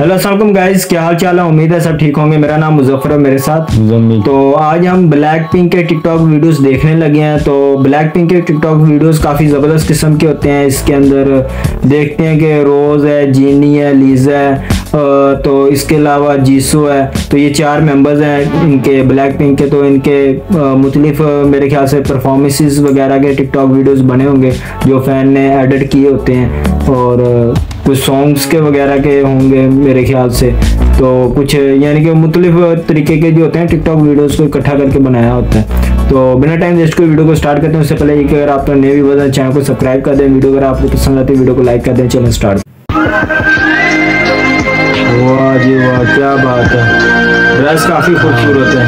Hello Aslam guys क्या हाल चाल है? उम्मीद है सब ठीक होंगे। मेरा नाम मुजफ्फर है मेरे साथ। तो आज हम ब्लैक पिंक के टिकटॉक वीडियोस देखने लगे हैं। तो ब्लैक पिंक के टिकटॉक वीडियोस काफ़ी ज़बरदस्त किस्म के होते हैं। इसके अंदर देखते हैं कि रोज़ है जीनी है लीजा है तो इसके अलावा जीसो है। तो ये चार मेंबर्स हैं इनके ब्लैक पिंक के। तो इनके मुख्तलिफ़ मेरे ख्याल से परफॉर्मेंसेस वगैरह के टिकटॉक वीडियोस बने होंगे जो फ़ैन ने एडिट किए होते हैं। और कुछ सॉन्ग्स के वगैरह के होंगे मेरे ख्याल से। तो कुछ, यानी कि मुख्तलिफ़ तरीके के जो होते हैं टिकटॉक वीडियोस को इकट्ठा करके बनाया होता है। तो बिना टाइम वेस्ट को वीडियो को स्टार्ट करते हैं। उससे पहले कि अगर आप तो नए भी चैनल को सब्सक्राइब कर दें। वीडियो अगर आपको पसंद आती है वीडियो को लाइक कर दें। चलो स्टार्ट वाह जी वाह, क्या बात है। ड्रेस काफ़ी खूबसूरत है।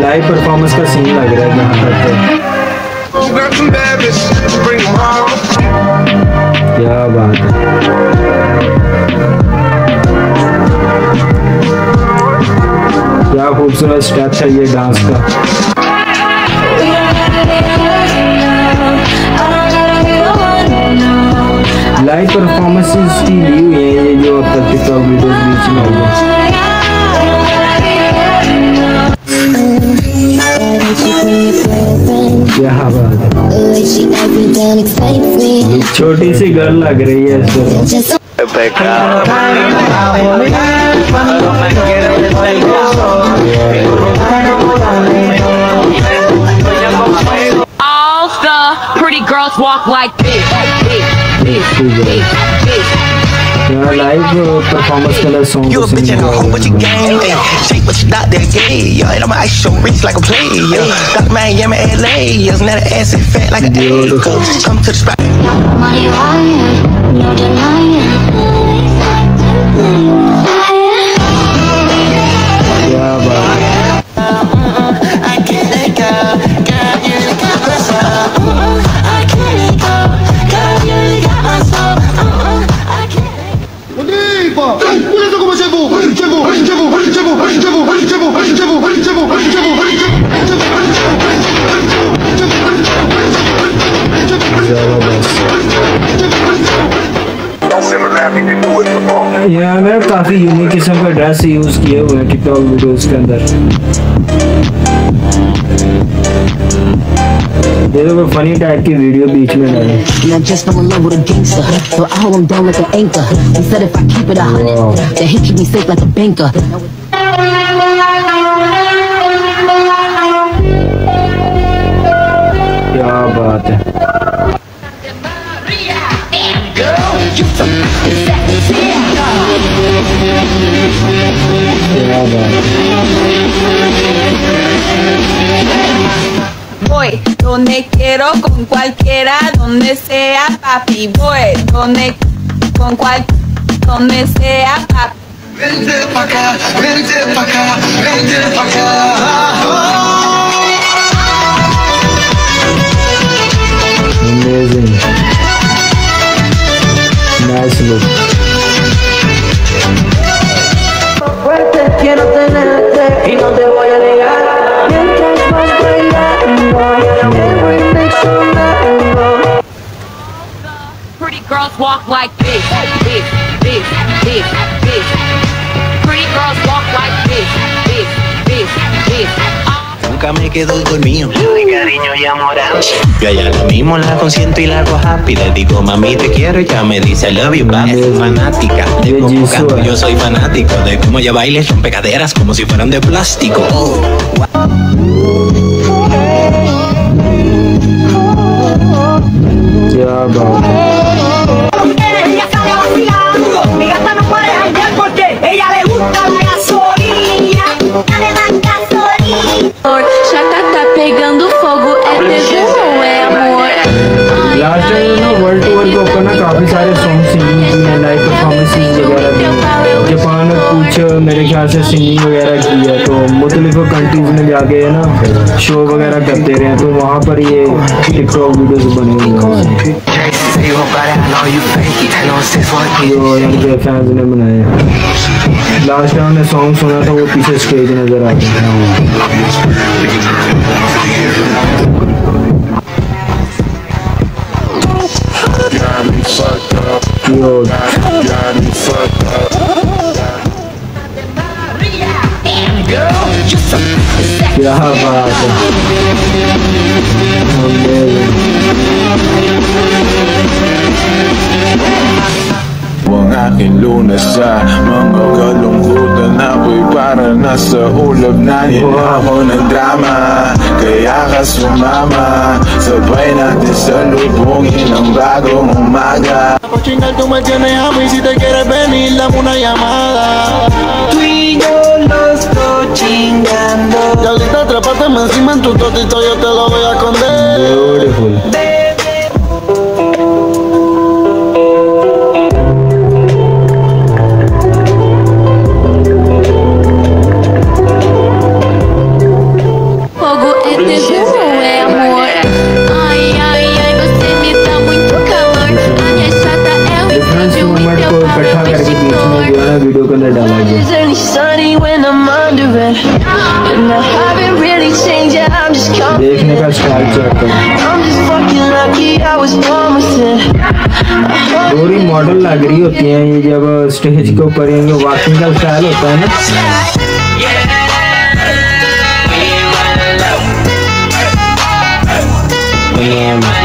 लाइव परफॉर्मेंस का सीन लग रहा है जहाँ तक क्या क्या खूबसूरत स्टेप है ये डांस का। लाइक परफॉर्मेंसेस छोटी सी गर्ल लग रही है इसको All the pretty girls walk like this, like this, this, this. Yeah, live uh, performance color song. You a bitch and a hoe, but you gang. Shake but you not that gay. Yeah, and I'ma ice your wrist like a player. Got Miami, LA. It's not an ass fat like an egg. Come to the spot. Money lying, no denying. काफ़ी unique किस्म का dress use किए हुए हैं TikTok videos के अंदर ये तो फनी टाइप की वीडियो बीच में डाली And I just fell in love with a gangster. So I hold him down like an anchor. He said if I keep it a Wow. hundred, then he keep me safe like a banker. Papi. Voy donde con cual donde sea papi. Vente pa' acá, vente pa' acá, vente pa' acá. Amazing. Nice look. fuerte quiero tenerte y no te voy girls walk like this, this, this, this, this. Pretty girls walk like this, this, this, this. Nunca me quedo dormido, de cariño y amor. Ah. Yo allá lo mismo la consiento y la hago happy. Le digo, mami, te quiero. Ya me dice, I love you, papi. Es fanática de cómo canto. Yo soy fanático de cómo ella baila. Son pecaderas como si fueran de plástico. Oh, wow. Yeah. Last time ना world tour के ऊपर ना काफ़ी सारे song singing performances वगैरह दी Japan में कुछ मेरे ख्याल से सिंगिंग वगैरह की है तो मुख्तलिफ़ कंट्रीज़ में जाके है ना शो वगैरह करते रहे तो वहाँ पर ये टिकटॉक वीडियोस बने हुए हैं Digo, para, no, you fake it. No sé por qué. जो इनके फैंस ने बनाए हैं लास्ट टाइम हमने सॉन्ग सुना था वो पीछे स्टेज नज़र आते हैं यो क्या बात है aking lunas sa mga kalungkutan Ako'y para nasa ulap na ako ng drama Kaya ka sumama Sabay natin sa lubungin ang bagong umaga Por chingar tú me tienes a mí Si llamada. Tú y yo chingando. Y encima en tu totito Yo te lo voy a esconder. Beautiful. देखने का style check करो. पूरी model लग रही होती है ये जब स्टेज के ऊपर ये वॉकिंग का स्टाइल होता है ना तमाम।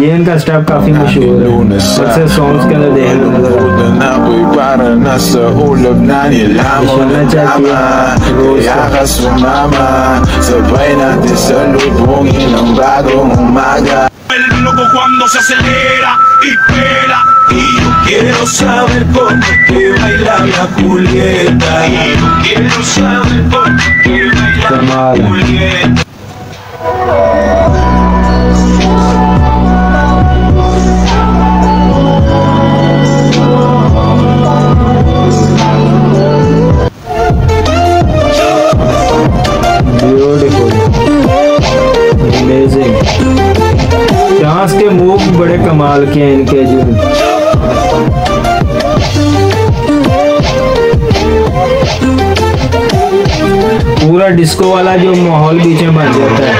ये इनका स्टेप काफी मशहूर है सबसे सॉन्ग्स के अंदर देखने में नजर आता है Ako'y para nasa ulap na nilamon ng drama Kaya ka sumama Sabay natin sa lubungin ang bagong umaga El loco cuando se acelera y pela. Y yo quiero saber cómo te baila la Julieta Y yo quiero saber cómo te baila कमाल है Julieta पूरा disco वाला जो माहौल बीच में बन जाता है।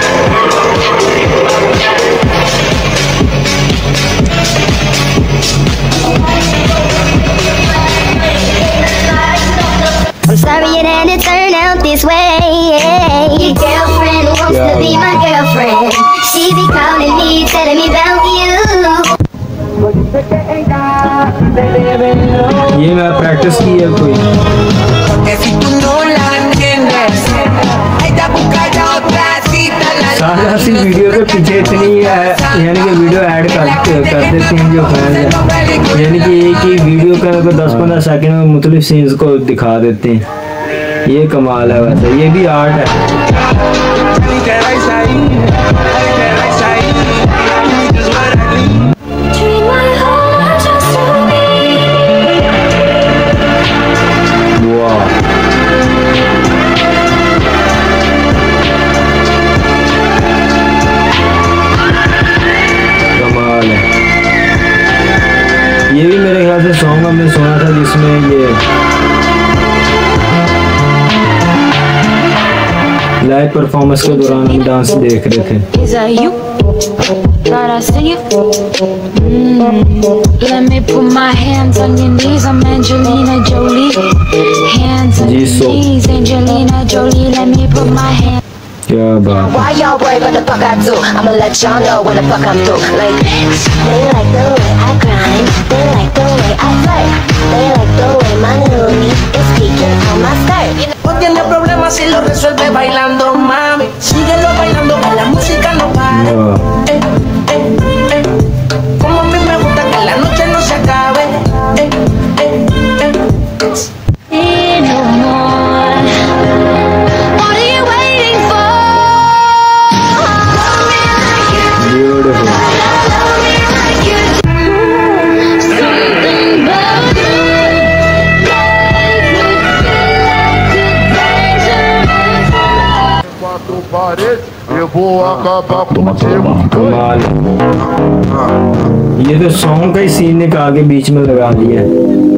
ये मैं प्रैक्टिस की है कोई La सारा सी वीडियो के पीछे इतनी यानी कि वीडियो ऐड कर कर देते हैं जो फ़ैन है, यानी कि एक ही वीडियो का अगर दस पंद्रह सेकेंड में मुख्तलिफ़ सीन्स को दिखा देते हैं। ये कमाल है वैसे, ये भी आर्ट है। लाइव परफॉर्मेंस के दौरान हम डांस देख रहे थे। Is that you? Thought ये तो सॉन्ग का ही सीन ने कहा बीच में लगा दिया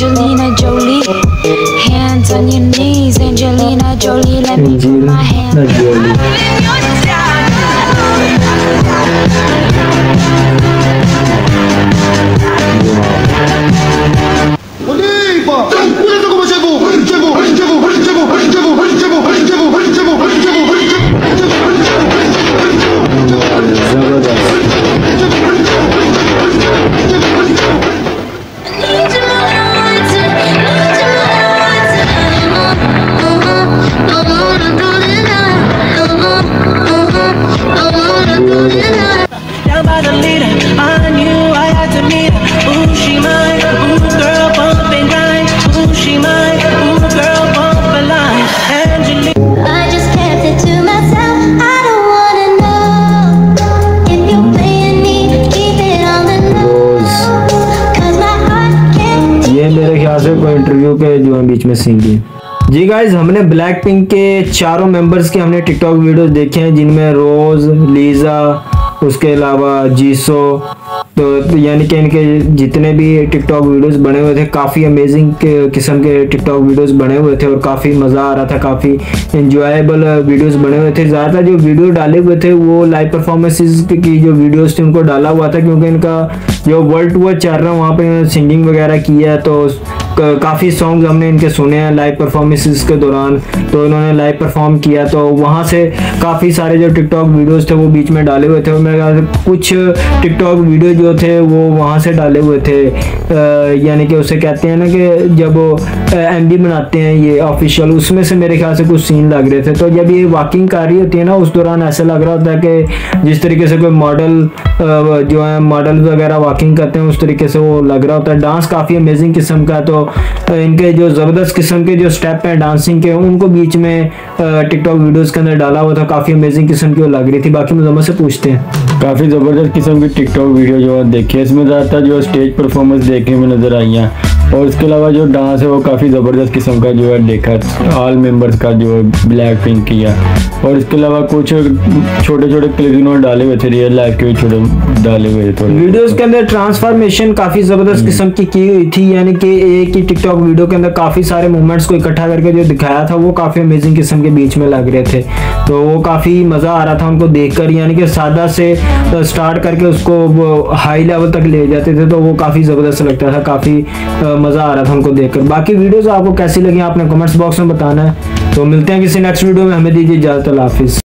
Angelina Jolie. Hands on your knees, Angelina Jolie. Let me put my hands. जो है में सिंगिंग जी गाइज़ हमने ब्लैक पिंक के चारों मेंबर्स के हमने टिकटॉक वीडियोस देखे हैं जिनमें रोज लीजा उसके अलावा जीसो तो, यानी कि इनके जितने भी टिकटॉक वीडियोस बने हुए थे काफ़ी अमेजिंग किस्म के टिकटॉक वीडियोस बने हुए थे और काफ़ी मज़ा आ रहा था काफ़ी इंजॉयबल वीडियोस बने हुए थे। ज़्यादातर जो वीडियो डाले हुए थे वो लाइव परफॉर्मेंसेस की जो वीडियोस थी उनको डाला हुआ था क्योंकि इनका जो वर्ल्ड टूर चल रहा है वहाँ पर सिंगिंग वगैरह की है तो काफ़ी सॉन्ग हमने इनके सुने हैं लाइव परफॉर्मेंसेस के दौरान। तो इन्होंने लाइव परफॉर्म किया तो वहाँ से काफ़ी सारे जो टिकटॉक वीडियोस थे वो बीच में डाले हुए थे। और मेरे ख्याल कुछ टिकटॉक वीडियो जो थे वो वहाँ से डाले हुए थे। यानी कि उसे कहते हैं ना कि जब एम बनाते हैं ये ऑफिशियल उसमें से मेरे ख्याल से कुछ सीन लग रहे थे। तो जब ये वॉकिंग कर रही होती है ना उस दौरान ऐसा लग रहा होता है कि जिस तरीके से कोई मॉडल जो है मॉडल वगैरह वॉकिंग करते हैं उस तरीके से वो लग रहा होता है। डांस काफ़ी अमेजिंग किस्म का है, तो इनके जो ज़बरदस्त किस्म के जो स्टेप हैं डांसिंग के, उनको बीच में टिकटॉक वीडियोस के अंदर डाला हुआ था। काफ़ी अमेजिंग किस्म की वो लग रही थी। बाकी मुजम्मत से पूछते हैं। काफ़ी ज़बरदस्त किस्म की टिकटॉक वीडियो जो देखी है। इसमें ज़्यादातर जो स्टेज परफॉर्मेंस देखने में नज़र आई हैं। और इसके अलावा जो डांस है वो काफ़ी ज़बरदस्त किस्म का जो है देखा ऑल मेंबर्स का जो ब्लैक पिंक किया। और इसके अलावा कुछ छोटे छोटे क्लिप इन्होंने डाले हुए थे रियल लाइफ के भी छोटे डाले हुए थे वीडियोस के अंदर ट्रांसफॉर्मेशन काफ़ी ज़बरदस्त किस्म की की हुई थी यानी कि एक ही टिकटॉक वीडियो के अंदर काफ़ी सारे मूवमेंट्स को इकट्ठा करके जो दिखाया था वो काफ़ी अमेजिंग किस्म के बीच में लग रहे थे। तो वो काफ़ी मज़ा आ रहा था उनको देखकर यानी कि सादा से स्टार्ट करके उसको हाई लेवल तक ले जाते थे तो वो काफ़ी ज़बरदस्त लगता था काफ़ी मज़ा आ रहा था हमको देखकर। बाकी वीडियोस आपको कैसी लगी, आपने कमेंट्स बॉक्स में बताना है। तो मिलते हैं किसी नेक्स्ट वीडियो में। हमें दीजिए इजाज़त हाफिज।